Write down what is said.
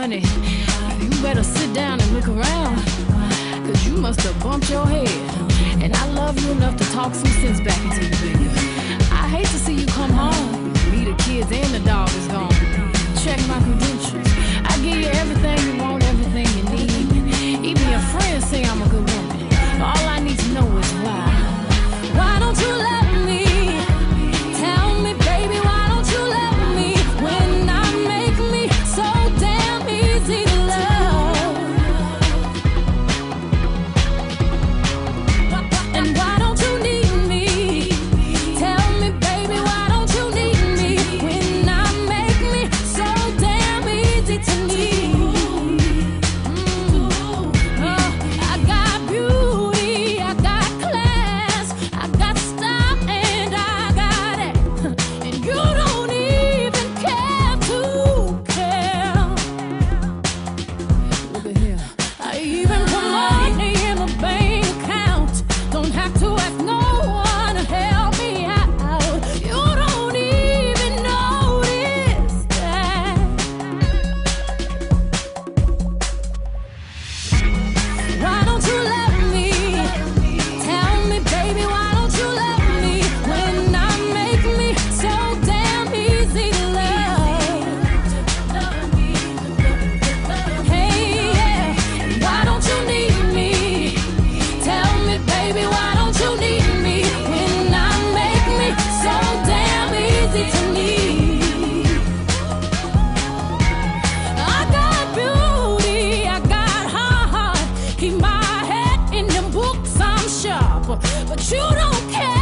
honey, you better sit down and look around. Cause you must have bumped your head. And I love you enough to talk some sense back into you, baby. I even put money in the bank account. Don't have to ask. baby, why don't you need me when I make me so damn easy to need? I got beauty, I got heart. Keep my head in them books, I'm sharp, but you don't care.